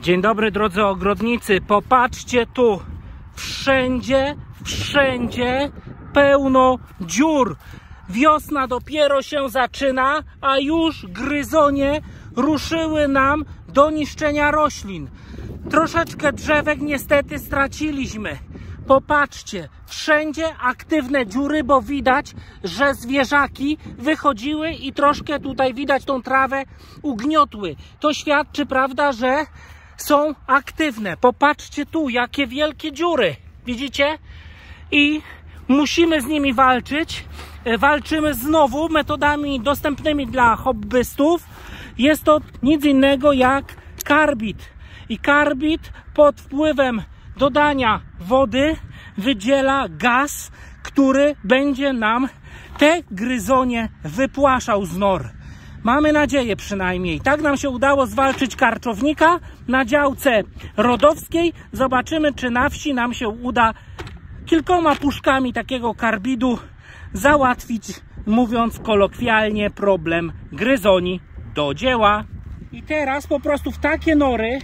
Dzień dobry drodzy ogrodnicy, popatrzcie tu, wszędzie, wszędzie pełno dziur. Wiosna dopiero się zaczyna, a już gryzonie ruszyły nam do niszczenia roślin. Troszeczkę drzewek niestety straciliśmy. Popatrzcie, wszędzie aktywne dziury, bo widać, że zwierzaki wychodziły i troszkę tutaj widać tą trawę ugniotły. To świadczy, prawda, że są aktywne. Popatrzcie tu, jakie wielkie dziury. Widzicie? I musimy z nimi walczyć. E, Walczymy znowu metodami dostępnymi dla hobbystów. Jest to nic innego jak karbit. I karbit pod wpływem dodania wody wydziela gaz, który będzie nam te gryzonie wypłaszał z nor. Mamy nadzieję przynajmniej. Tak nam się udało zwalczyć karczownika na działce rodowskiej. Zobaczymy, czy na wsi nam się uda kilkoma puszkami takiego karbidu załatwić, mówiąc kolokwialnie, problem gryzoni do dzieła. I teraz po prostu w takie nory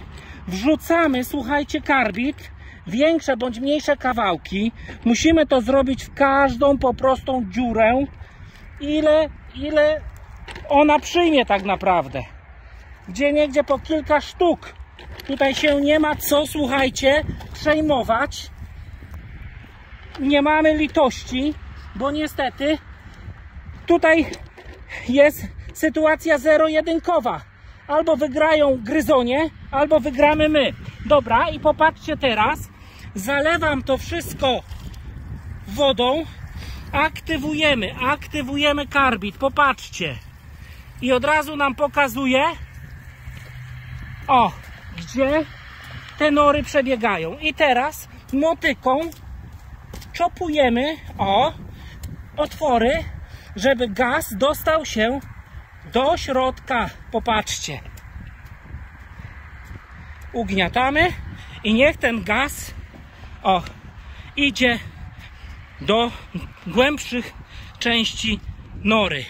wrzucamy, słuchajcie, karbid, większe bądź mniejsze kawałki. Musimy to zrobić w każdą po prostu dziurę, ile, ile ona przyjmie tak naprawdę. Gdzie niegdzie po kilka sztuk. Tutaj się nie ma co, słuchajcie, przejmować. Nie mamy litości, bo niestety tutaj jest sytuacja zero-jedynkowa. Albo wygrają gryzonie, albo wygramy my. Dobra, i popatrzcie teraz. Zalewam to wszystko wodą. Aktywujemy, aktywujemy karbid. Popatrzcie. I od razu nam pokazuje, o, gdzie te nory przebiegają. I teraz motyką czopujemy, o, otwory, żeby gaz dostał się do środka. Popatrzcie. Ugniatamy i niech ten gaz o, idzie do głębszych części nory.